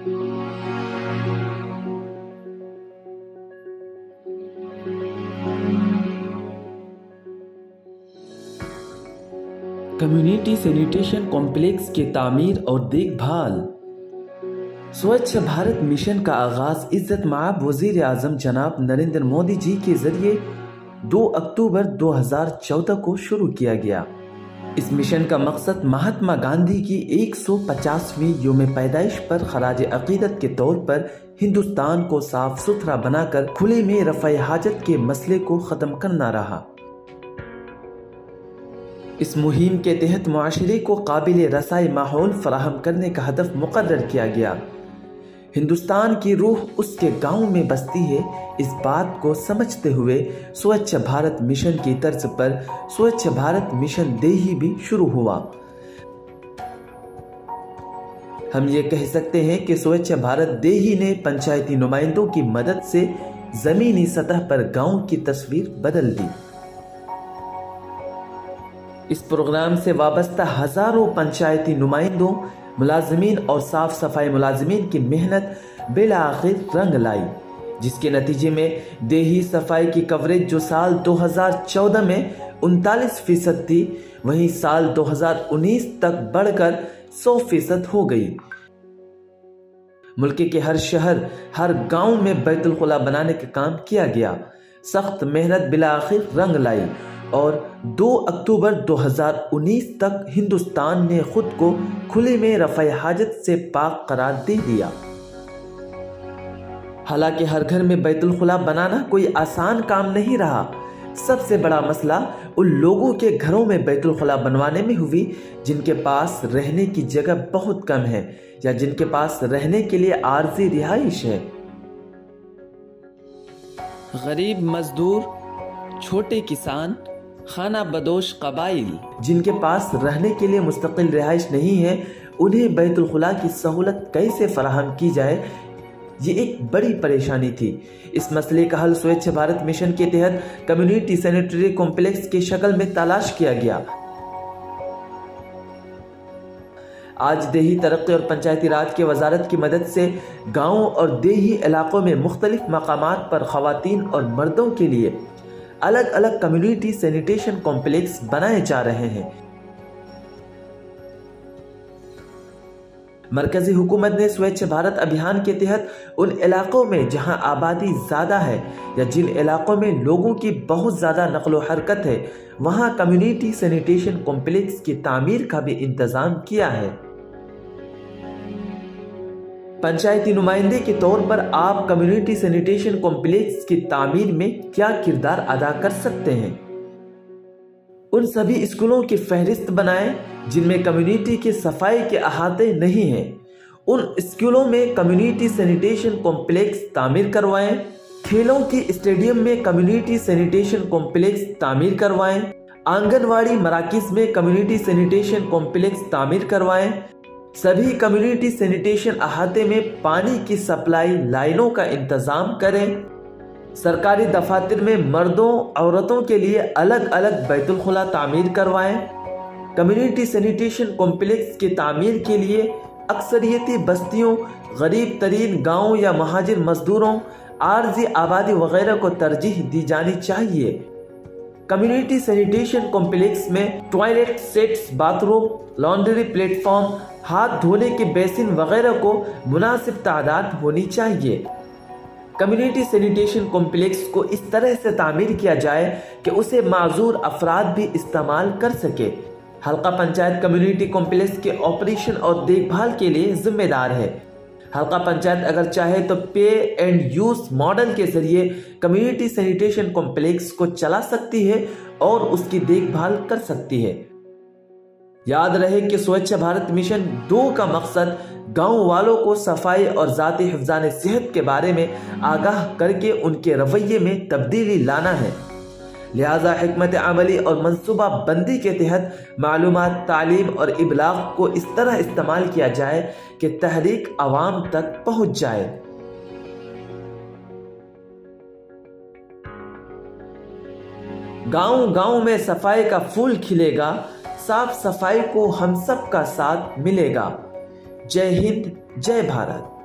Community sanitation complex के तामीर और देखभाल। स्वच्छ भारत मिशन का आगाज़ इज़्ज़त माब वज़ीर आज़म जनाब नरेंद्र मोदी जी के ज़रिए 2 अक्टूबर 2014 को शुरू किया गया। इस मिशन का मकसद महात्मा गांधी की 150वीं योम पैदाइश पर खराज अकीदत के तौर पर हिंदुस्तान को साफ़ सुथरा बनाकर खुले में रफ़ हाजत के मसले को ख़त्म करना रहा। इस मुहिम के तहत माशरे को काबिल रसाई माहौल फराहम करने का हदफ मुकर किया गया। हिंदुस्तान की रूह उसके गाँव में बसती है। इस बात को समझते हुए स्वच्छ भारत मिशन की तर्ज पर स्वच्छ भारत मिशन देही भी शुरू हुआ। हम ये कह सकते हैं कि स्वच्छ भारत देही ने पंचायती नुमाइंदों की मदद से जमीनी सतह पर गाँव की तस्वीर बदल दी। इस प्रोग्राम से वाबस्ता हज़ारों पंचायती नुमाइंदों मुलाजमीन और साफ़ सफ़ाई मुलाजमीन की मेहनत बिल आखिर रंग लाई, जिसके नतीजे में देही सफ़ाई की कवरेज जो साल 2014 में उनतालीस फ़ीसद थी, वहीं साल 2019 तक बढ़कर 100 फ़ीसद हो गई। मुल्क के हर शहर, हर गाँव में बैतुल खुला बनाने का काम किया गया। सख्त मेहनत बिला आखिर रंग लाई। और 2 अक्टूबर 2019 तक हिंदुस्तान ने खुद को खुले में रफ़ हाजत से पाक करार दे दिया। हालाँकि हर घर में बैतुल खुला बनाना कोई आसान काम नहीं रहा। सबसे बड़ा मसला उन लोगों के घरों में बैतुलखला बनवाने में हुई, जिनके पास रहने की जगह बहुत कम है या जिनके पास रहने के लिए आर्जी रिहाइश है। गरीब मजदूर, छोटे किसान खाना बदोश कबाइल। जिनके पास रहने के लिए मुस्तकिल रिहाइश नहीं है, उन्हें बैतुलखला की सहूलत कैसे फराहम की जाए? ये एक बड़ी परेशानी थी। इस मसले का हल स्वच्छ भारत मिशन के तहत कम्युनिटी सैनिटरी कॉम्प्लेक्स की शक्ल में तलाश किया गया। आज देही तरक्की और पंचायती राज के वजारत की मदद से गाँव और देही इलाकों में मुख्तलिफ़ मकाम पर खातन और मर्दों के लिए अलग अलग कम्युनिटी सैनिटेशन कॉम्प्लेक्स बनाए जा रहे हैं। मरकजी हुकूमत ने स्वच्छ भारत अभियान के तहत उन इलाकों में जहाँ आबादी ज़्यादा है या जिन इलाकों में लोगों की बहुत ज़्यादा नकलो हरकत है, वहाँ कम्युनिटी सैनिटेशन कॉम्प्लेक्स की तामीर का भी इंतज़ाम किया है। पंचायती नुमाइंदे के तौर पर आप कम्युनिटी सैनिटेशन कॉम्प्लेक्स की तामीर में क्या किरदार अदा कर सकते हैं? उन सभी स्कूलों की फहरिस्त बनाएँ, जिनमें कम्युनिटी के सफ़ाई के अहाते नहीं हैं। उन स्कूलों में कम्युनिटी सैनिटेशन कॉम्प्लेक्स तामीर करवाएँ। खेलों की स्टेडियम में कम्युनिटी सैनिटेशन कॉम्प्लेक्स तामीर करवाएँ। आंगनवाड़ी मराकज में कम्युनिटी सैनिटेशन कॉम्प्लेक्स तामीर करवाएँ। सभी कम्युनिटी सैनिटेशन अहाते में पानी की सप्लाई लाइनों का इंतज़ाम करें। सरकारी दफातर में मर्दों, औरतों के लिए अलग अलग बैतुलखला तामीर करवाएँ। कम्युनिटी सैनिटेशन कॉम्प्लेक्स की तामीर के लिए अक्सरियती बस्तियों, गरीब तरीन गाँव या महाजिर मजदूरों, आर्जी आबादी वगैरह को तरजीह दी जानी चाहिए। कम्युनिटी सैनिटेशन कॉम्प्लेक्स में toilet sets, bathroom, laundry platform, हाथ धोने के बेसिन वगैरह को मुनासिब तादाद होनी चाहिए। कम्युनिटी सैनिटेशन कॉम्प्लेक्स को इस तरह से तामीर किया जाए कि उसे माजूर अफराद भी इस्तेमाल कर सके। हल्का पंचायत कम्युनिटी कॉम्प्लेक्स के ऑपरेशन और देखभाल के लिए जिम्मेदार है। हल्का पंचायत अगर चाहे तो पे एंड यूज़ मॉडल के ज़रिए कम्युनिटी सैनिटेशन कॉम्प्लेक्स को चला सकती है और उसकी देखभाल कर सकती है। याद रहे कि स्वच्छ भारत मिशन दो का मकसद गाँव वालों को सफ़ाई और ज़ाती हिफान सेहत के बारे में आगाह करके उनके रवैये में तब्दीली लाना है। लिहाजा हमत अमली और मनसूबा बंदी के तहत मालूम तालीम और इबलाग को इस तरह इस्तेमाल किया जाए कि तहरीक आवाम तक पहुँच जाए। गाँव गाँव में सफ़ाई का फूल खिलेगा, साफ़ सफ़ाई को हम सब का साथ मिलेगा। जय हिंद, जय भारत।